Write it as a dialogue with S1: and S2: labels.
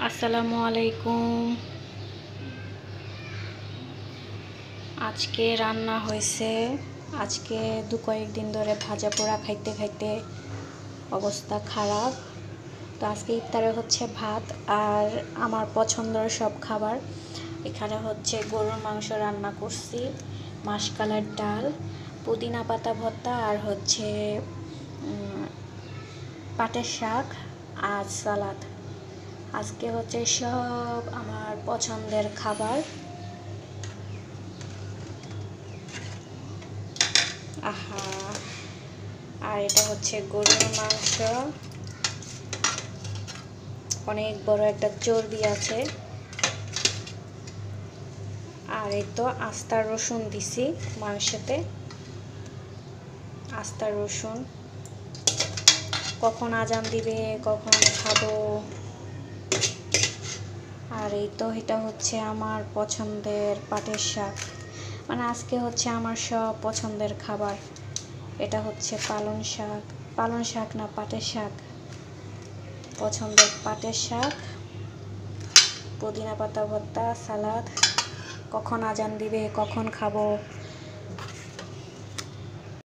S1: আসসালামু আলাইকুম। আজকে রান্না হয়েছে। আজকে দু কয়েকদিন ধরে ভাজা পোড়া খাইতে খাইতে অবস্থা খারাপ। তো আজকে ইফতারে হচ্ছে ভাত আর আমার পছন্দের সব খাবার। এখানে হচ্ছে গরুর মাংস রান্না করছি, মাসকালার ডাল, পুদিনা পাতা ভর্তা আর হচ্ছে পাটের শাক আর সালাদ। আজকে হচ্ছে সব আমার পছন্দের খাবার। আহা, আর এটা হচ্ছে গরুর মাংস। অনেক বড় একটা চর্বি আছে। আর এই তো আস্তা রসুন দিছি মাংসতে। আস্তা রসুন। কখন আজান দিবে, কখন খাব? আর এই তো এটা হচ্ছে আমার পছন্দের পাটের শাক। মানে আজকে হচ্ছে আমার সব পছন্দের খাবার। এটা হচ্ছে পালং শাক। পালং শাক না, পাটের শাক। পছন্দের পাটের শাক। পুদিনা পাতা ভর্তা, সালাদ। কখন আজান দিবে, কখন খাব?